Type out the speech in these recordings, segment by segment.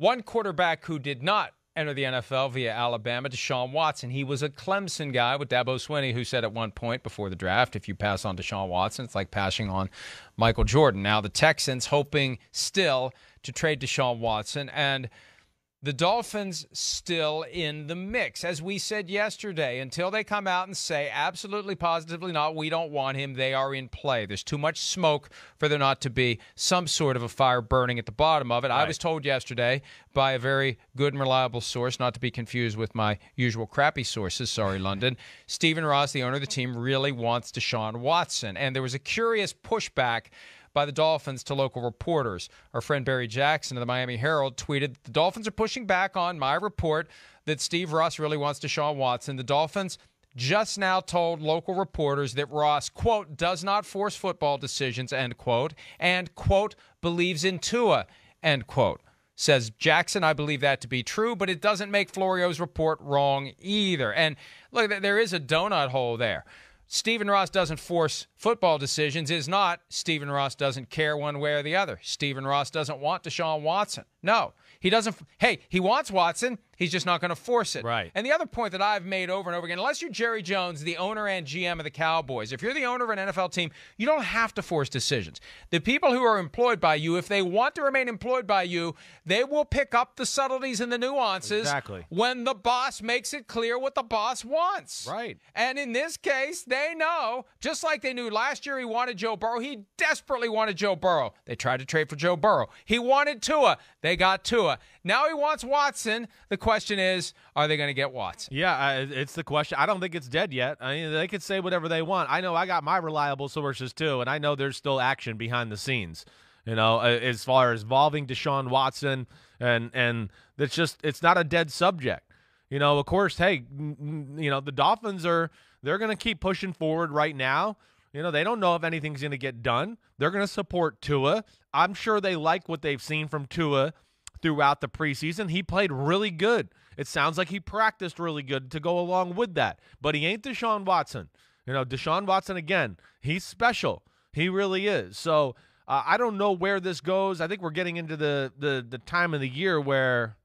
One quarterback who did not enter the NFL via Alabama, Deshaun Watson. He was a Clemson guy with Dabo Swinney, who said at one point before the draft, if you pass on Deshaun Watson, it's like passing on Michael Jordan. Now the Texans hoping still to trade Deshaun Watson and the Dolphins still in the mix. As we said yesterday, until they come out and say absolutely positively not, we don't want him, they are in play. There's too much smoke for there not to be some sort of a fire burning at the bottom of it. Right. I was told yesterday by a very good and reliable source, not to be confused with my usual crappy sources, sorry, London. Stephen Ross, the owner of the team, really wants Deshaun Watson. And there was a curious pushback by the Dolphins to local reporters. Our friend Barry Jackson of the Miami Herald tweeted The Dolphins are pushing back on my report that Steve Ross really wants Deshaun Watson. The Dolphins just now told local reporters that Ross, quote, does not force football decisions, end quote, and, quote, believes in Tua, end quote. Says Jackson, I believe that to be true, but it doesn't make Florio's report wrong either. And look, there is a donut hole there. Stephen Ross doesn't force football decisions is not Stephen Ross doesn't care one way or the other. Stephen Ross doesn't want Deshaun Watson. No, he doesn't. Hey, he wants Watson. He's just not going to force it. Right. And the other point that I've made over and over again, unless you're Jerry Jones, the owner and GM of the Cowboys, if you're the owner of an NFL team, you don't have to force decisions. The people who are employed by you, if they want to remain employed by you, they will pick up the subtleties and the nuances exactly. when the boss makes it clear what the boss wants. Right. And in this case, they know, just like they knew last year he wanted Joe Burrow, he desperately wanted Joe Burrow. They tried to trade for Joe Burrow. He wanted Tua. They got Tua. Now he wants Watson. The question is, are they going to get Watson? Yeah, it's the question. I don't think it's dead yet. I mean, they could say whatever they want. I know I got my reliable sources too, and I know there's still action behind the scenes. You know, as far as involving Deshaun Watson, and and it's just it's not a dead subject. You know, of course, hey, you know the Dolphins are they're going to keep pushing forward right now. You know, they don't know if anything's going to get done. They're going to support Tua. I'm sure they like what they've seen from Tua throughout the preseason. He played really good. It sounds like he practiced really good to go along with that. But he ain't Deshaun Watson. You know, Deshaun Watson, again, he's special. He really is. So uh, I don't know where this goes. I think we're getting into the, the, the time of the year where,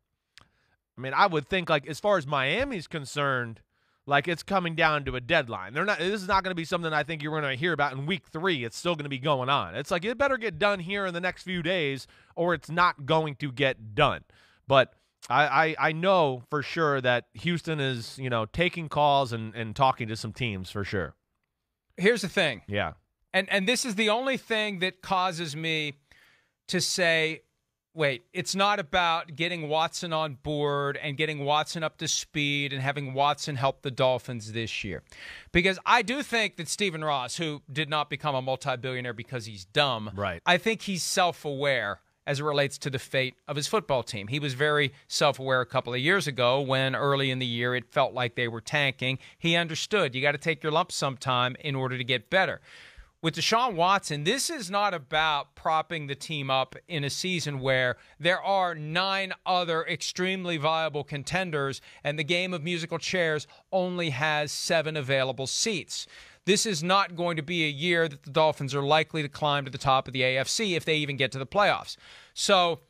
I mean, I would think, like, as far as Miami's concerned, like it's coming down to a deadline. They're not. This is not going to be something I think you're going to hear about in week three. It's still going to be going on. It's like it better get done here in the next few days, or it's not going to get done. But I, I, I know for sure that Houston is you know taking calls and, and talking to some teams for sure. Here's the thing. Yeah. And and this is the only thing that causes me to say wait, it's not about getting Watson on board and getting Watson up to speed and having Watson help the Dolphins this year. Because I do think that Stephen Ross, who did not become a multi billionaire because he's dumb, right. I think he's self aware as it relates to the fate of his football team. He was very self aware a couple of years ago when early in the year it felt like they were tanking. He understood you got to take your lumps sometime in order to get better with Deshaun Watson, this is not about propping the team up in a season where there are nine other extremely viable contenders and the game of musical chairs only has seven available seats. This is not going to be a year that the Dolphins are likely to climb to the top of the AFC if they even get to the playoffs. So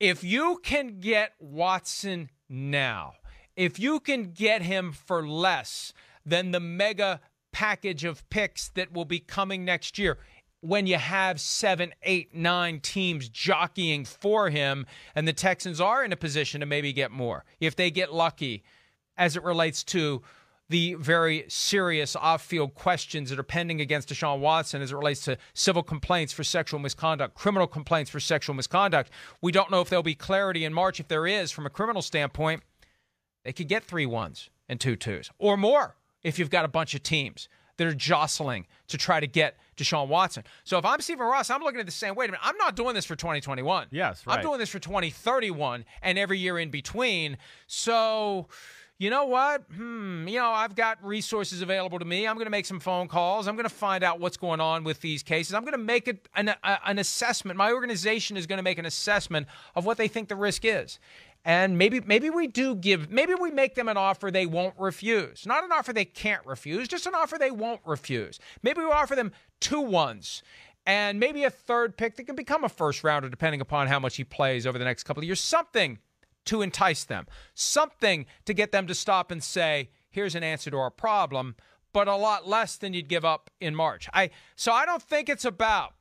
if you can get Watson now, if you can get him for less than the mega package of picks that will be coming next year when you have seven, eight, nine teams jockeying for him, and the Texans are in a position to maybe get more if they get lucky as it relates to the very serious off field questions that are pending against Deshaun Watson as it relates to civil complaints for sexual misconduct, criminal complaints for sexual misconduct. We don't know if there'll be clarity in March. If there is, from a criminal standpoint, they could get three ones and two twos or more if you've got a bunch of teams that are jostling to try to get Deshaun Watson. So if I'm Stephen Ross, I'm looking at the same. Wait a minute, I'm not doing this for 2021. Yes, right. I'm doing this for 2031 and every year in between. So you know what? Hmm, you know, I've got resources available to me. I'm going to make some phone calls. I'm going to find out what's going on with these cases. I'm going to make a, an, a, an assessment. My organization is going to make an assessment of what they think the risk is and maybe maybe we do give maybe we make them an offer they won't refuse not an offer they can't refuse just an offer they won't refuse maybe we offer them two ones and maybe a third pick that can become a first rounder depending upon how much he plays over the next couple of years. Something to entice them, something to get them to stop and say, here's an answer to our problem, but a lot less than you'd give up in March. I so I don't think it's about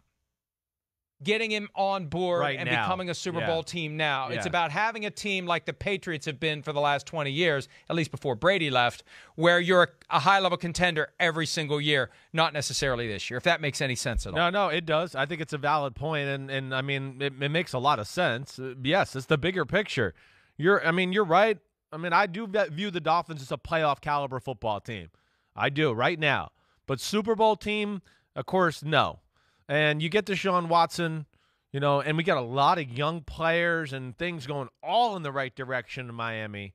getting him on board right and now. becoming a Super yeah. Bowl team now. Yeah. It's about having a team like the Patriots have been for the last 20 years, at least before Brady left, where you're a, high level contender every single year, not necessarily this year, if that makes any sense at all. No, no, it does. I think it's a valid point, and and I mean it, it makes a lot of sense. Uh, Yes, it's the bigger picture. You're, I mean, you're right. I mean, I do view the Dolphins as a playoff caliber football team. I do right now, but Super Bowl team, of course, no. And you get Deshaun Watson, you know, and we got a lot of young players and things going all in the right direction in Miami.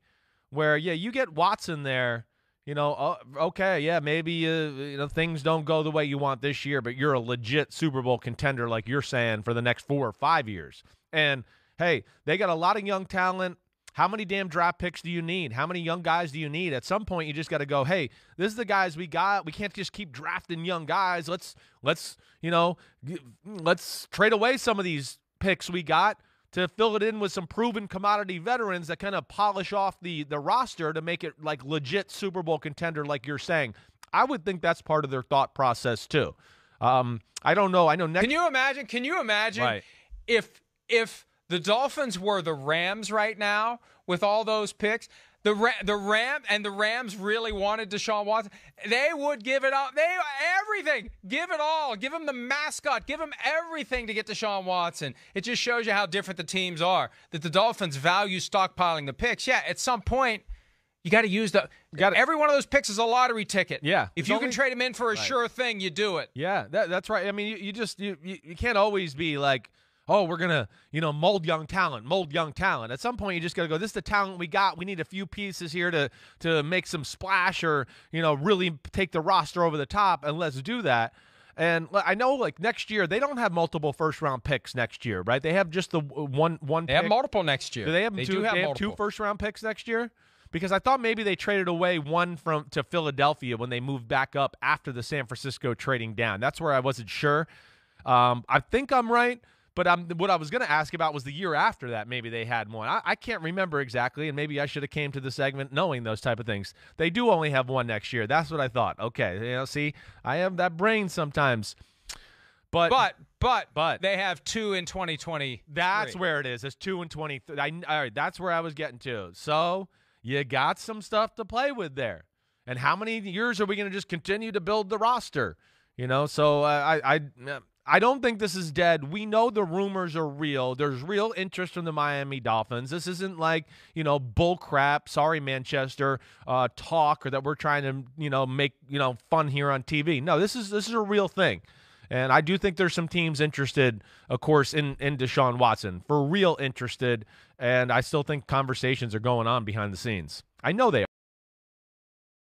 Where yeah, you get Watson there you know, uh, okay, yeah, maybe uh, you know things don't go the way you want this year, but you're a legit Super Bowl contender, like you're saying, for the next four or five years. And hey, they got a lot of young talent. How many damn draft picks do you need? How many young guys do you need? At some point, you just got to go. Hey, this is the guys we got. We can't just keep drafting young guys. Let's let's you know let's trade away some of these picks we got to fill it in with some proven commodity veterans that kind of polish off the the roster to make it like legit Super Bowl contender, like you're saying. I would think that's part of their thought process too. Um, I don't know. I know next. Can you imagine? Can you imagine Right. if if the Dolphins were the Rams right now with all those picks? The Ra- the Ram and the Rams really wanted Deshaun Watson. They would give it up. They everything. Give it all. Give him the mascot. Give him everything to get Deshaun Watson. It just shows you how different the teams are. That the Dolphins value stockpiling the picks. Yeah, at some point. You got to use the. gotta- every one of those picks is a lottery ticket. Yeah. If you only- can trade him in for a sure thing, you do it. Yeah, that, that's right. I mean, you, you just you, you you can't always be like, oh, we're gonna you know mold young talent, mold young talent. At some point, you just gotta go. This is the talent we got. We need a few pieces here to to make some splash or you know really take the roster over the top, and let's do that. And I know, like next year, they don't have multiple first round picks next year, right? They have just the one one. They have multiple next year. Do they have two? do have they have two first round picks next year. Because I thought maybe they traded away one from to Philadelphia when they moved back up after the San Francisco trading down. That's where I wasn't sure. Um, I think I'm right, but um, what I was going to ask about was the year after that. Maybe they had one. I, I can't remember exactly, and maybe I should have came to the segment knowing those type of things. They do only have one next year. That's what I thought. Okay, you know, see, I have that brain sometimes. But But but But- they have two in 2020. That's where it is. It's two and twenty. I, all right, that's where I was getting to. So you got some stuff to play with there. And how many years are we going to just continue to build the roster? You know, so uh, I I I don't think this is dead. We know the rumors are real. There's real interest from the Miami Dolphins. This isn't like you know bull crap. Sorry, Manchester uh, talk or that we're trying to you know make you know fun here on TV. No, this is this is a real thing. And I do think there's some teams interested, of course, in, in Deshaun Watson, for real interested. And I still think conversations are going on behind the scenes. I know they are.